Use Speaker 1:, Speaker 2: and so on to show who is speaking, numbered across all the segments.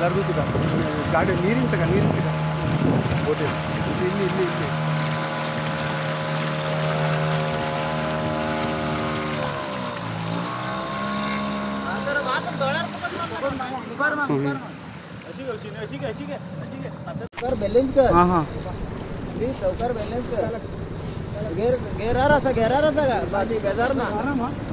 Speaker 1: ಎಲ್ಲರಿಗೂ ಕೂಡ ಗಾಡಿ ನೀರಿನ ತಗ ನೀರಿನ ತಗ ಓಕೆ ಇಲ್ಲಿ ಇಲ್ಲಿ ಇಲ್ಲಿ
Speaker 2: चौकार बॅलेन्स कर
Speaker 1: हां हां
Speaker 2: प्लीज चौकार बॅलेन्स कर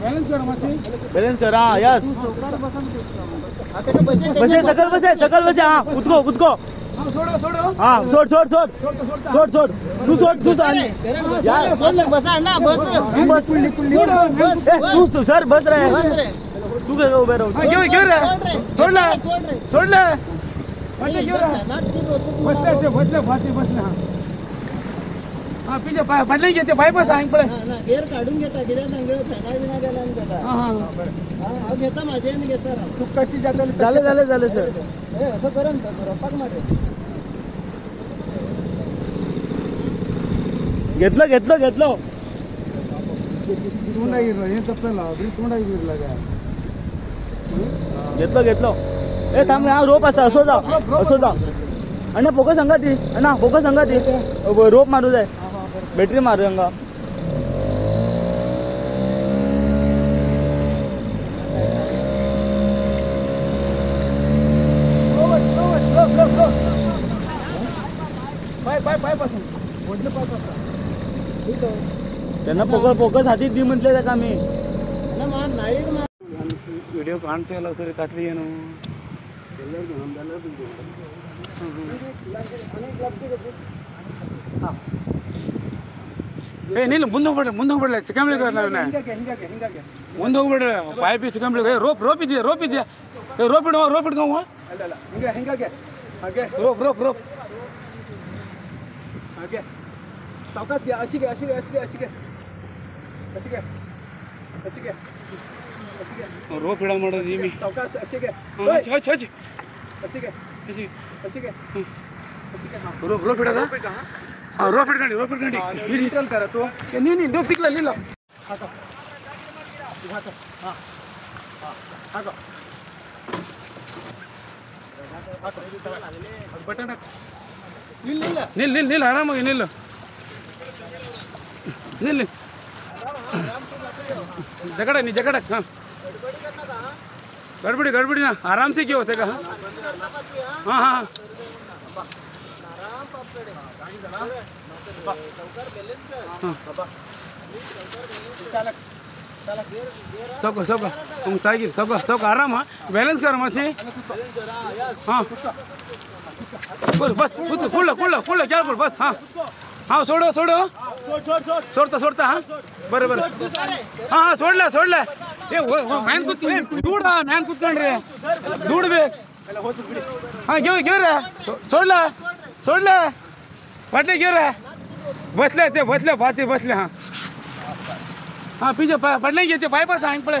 Speaker 3: बैलेंस कर हाँ यस।
Speaker 2: का पैसे
Speaker 3: बसे सकल बसे। सकल बसे हाँ कुदको
Speaker 1: सोडो सोडो
Speaker 3: हाँ छोड़ छोड़। छोड़ छोड़ छोड़। तू छोड़ तू छोड़
Speaker 2: यार। बस बसा ना बस।
Speaker 3: बस
Speaker 2: बस
Speaker 3: तू तू सर बस रहे। तू कैसे उभे रहो
Speaker 1: हाँ घेऊ घेऊ रे
Speaker 2: छोड़
Speaker 1: सोड ले।
Speaker 2: छोड़
Speaker 1: ले। बसले बसले बसले हाँ हाँ। पिजे बदले घेते पाय बस आहे पळे
Speaker 2: ना काढून घेता किती सांग फेना बिना गेला आणि घेता.
Speaker 1: हाँ हाँ.
Speaker 2: हा हा घेता माझे आणि घेता राव.
Speaker 1: तू कशी जाते
Speaker 3: झाले झाले झाले सर.
Speaker 2: ए असं करा ना रपाक मारे
Speaker 3: घेतलं घेतलं घेतलं.
Speaker 1: तोंडागिरलं हे तपलं तोंडागिरलं काय?
Speaker 3: घेतलं घेतलं. ए थांब हा रोप असा असो जा असो जा. आणि पोकं सांगा ती ना पोकं सांगा ती. रोप मारू जाय. बैटरी
Speaker 1: मारूँगा।
Speaker 3: त्यांना पोकळ पोकळ हाथी दी म्हटले त्या का मी
Speaker 2: व्हिडिओ
Speaker 1: काढते आला सर कातली येणं हाँ ಏ ನಿಲ್ಲ ಮುಂದೆ ಹೋಗ್ಬೇಡ ಮುಂದೆ ಹೋಗ್ಬೇಡ ಚಿಕ್ಕಂಬ್ಳಿಗೆ ಮುಂದೆ ಹೋಗ್ಬೇಡ ಪಾಯ್ ಬಿ ಚಿಕ್ಕಂಬ್ಳಿಗೆ ರೋಪ್ ರೋಪ್ ಇದೆಯಾ ರೋಪ್ ಇದೆಯಾ ಏ ರೋಪ್ ಇಡುವ ರೋಪ್ ಇಡ್ಕವ ರೋಪ್ ರೋಪ್ ರೋಪ್ ಹಾಗೆ ಸಾವಕಾಶ ಹಸಿಗೆ ಹಸಿಗೆ ಹಸಿಗೆ ಹಸಿಗೆ ಹಸಿಗೆ ಹಸಿಗೆ ರೋಪ್ ಹಿಡ ಮಾಡೋದು ಜೀಮಿ ಸಾವಕಾಶ ಹಸಿಗೆ ಹಚ್ಚಿ ಹಚ್ಚಿ ಹಸಿಗೆ ಹಸಿ ಹಸಿಗೆ ರೋಪ್ ರೋಪ್ ಹಿಡದ ಹಾಂ ರೋಪ್ ಹಿಡ್ಕೊಂಡು आराम नी जगड़ा हाँ गड़बड़ी गड़बड़ी ना आराम से क्यों होते हाँ हाँ सबको सबको। तागिर सबको सबको आराम, है। बैलेंस कर मैं हाँ। बस हाँ। बस, खुद, खुल लो खुल लो खुल लो, क्या बोल, बस हाँ। हाँ सोडो सोडो सोडता सोडता हाँ। बरे बरे। हाँ हाँ सोडला सोडला ये, वो वो, मैन कुछ दूर आ मैन कुछ कर रहे हैं। दूर बे हाँ क्यों क्यों रहा सोडला सोडला? वाटले रे बसले ते, बसले पाते बसले, हाँ. हाँ, पिजे पडले घेते पाय पास सांग पडे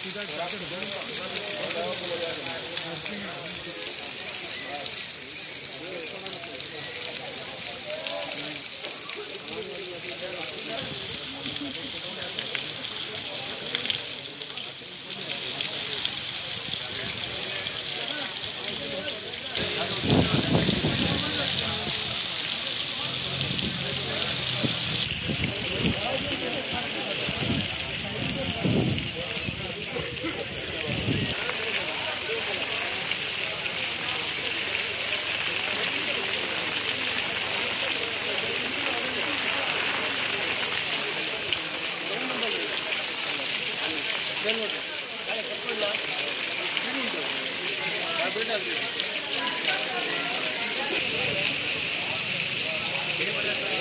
Speaker 4: सीधा जाकर Thank you.